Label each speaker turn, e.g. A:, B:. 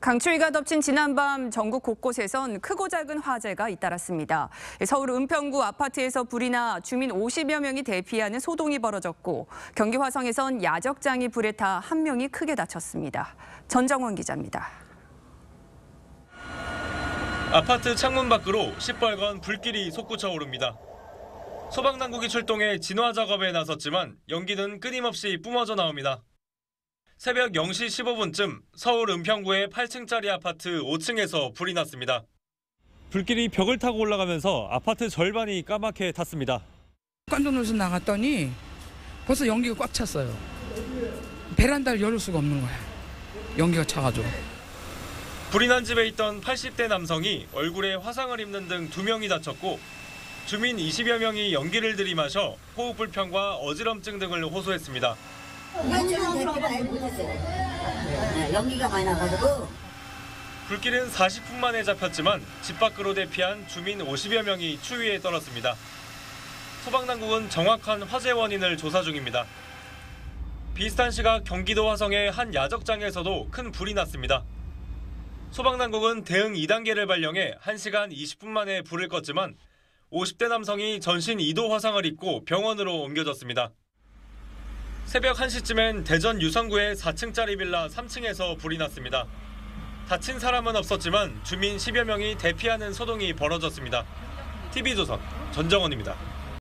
A: 강추위가 덮친 지난밤 전국 곳곳에선 크고 작은 화재가 잇따랐습니다. 서울 은평구 아파트에서 불이 나 주민 50여 명이 대피하는 소동이 벌어졌고 경기 화성에선 야적장이 불에 타 한 명이 크게 다쳤습니다. 전정원 기자입니다.
B: 아파트 창문 밖으로 시뻘건 불길이 솟구쳐 오릅니다. 소방당국이 출동해 진화 작업에 나섰지만 연기는 끊임없이 뿜어져 나옵니다. 새벽 0시 15분쯤 서울 은평구의 8층짜리 아파트 5층에서 불이 났습니다. 불길이 벽을 타고 올라가면서 아파트 절반이 까맣게 탔습니다.
C: 깜짝 놀라서 나갔더니 벌써 연기가 꽉 찼어요. 베란다를 열을 수가 없는 거야. 연기가 차가지고.
B: 불이 난 집에 있던 80대 남성이 얼굴에 화상을 입는 등 두 명이 다쳤고 주민 20여 명이 연기를 들이마셔 호흡 불편과 어지럼증 등을 호소했습니다.
D: 연기가 대피를 아예 못했어요. 네, 연기가 많이 나가지고
B: 불길은 40분 만에 잡혔지만 집 밖으로 대피한 주민 50여 명이 추위에 떨었습니다. 소방당국은 정확한 화재 원인을 조사 중입니다. 비슷한 시각 경기도 화성의 한 야적장에서도 큰 불이 났습니다. 소방당국은 대응 2단계를 발령해 1시간 20분 만에 불을 껐지만 50대 남성이 전신 2도 화상을 입고 병원으로 옮겨졌습니다. 새벽 1시쯤엔 대전 유성구의 4층짜리 빌라 3층에서 불이 났습니다. 다친 사람은 없었지만 주민 10여 명이 대피하는 소동이 벌어졌습니다. TV조선 전정원입니다.